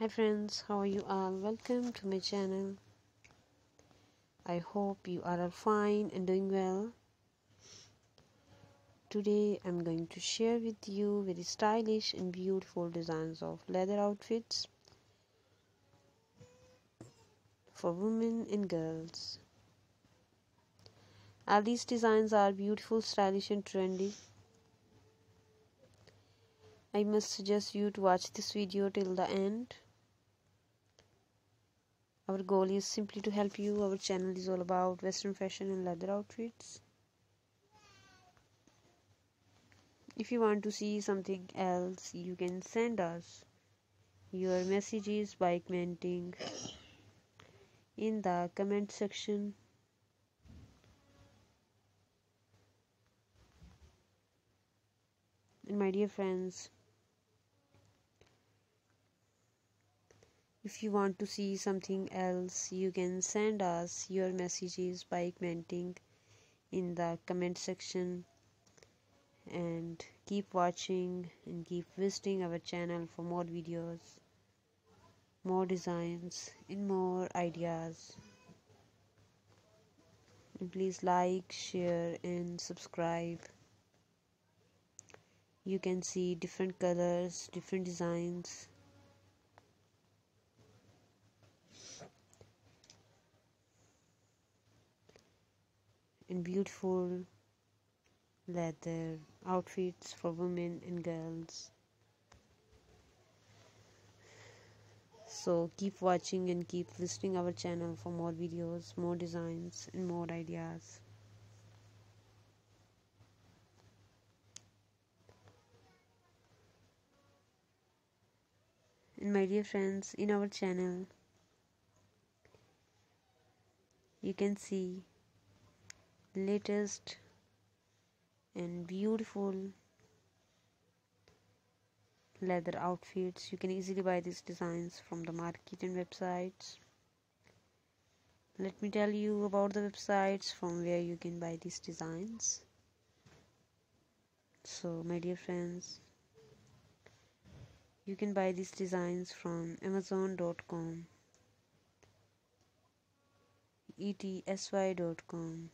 Hi friends, how are you all? Welcome to my channel. I hope you are all fine and doing well. Today I'm going to share with you very stylish and beautiful designs of leather outfits for women and girls. All these designs are beautiful, stylish and trendy. I must suggest you to watch this video till the end. Our goal is simply to help you. Our channel is all about western fashion and leather outfits. If you want to see something else, you can send us your messages by commenting in the comment section. And my dear friends, if you want to see something else you can send us your messages by commenting in the comment section. And keep watching and keep visiting our channel for more videos more designs and more ideas. And please like share and subscribe. You can see different colors different designs in beautiful leather outfits for women and girls. So keep watching and keep visiting our channel for more videos, more designs, and more ideas. And my dear friends, in our channel, you can see latest and beautiful leather outfits. You can easily buy these designs from the market and websites. Let me tell you about the websites from where you can buy these designs. So my dear friends you can buy these designs from amazon.com etsy.com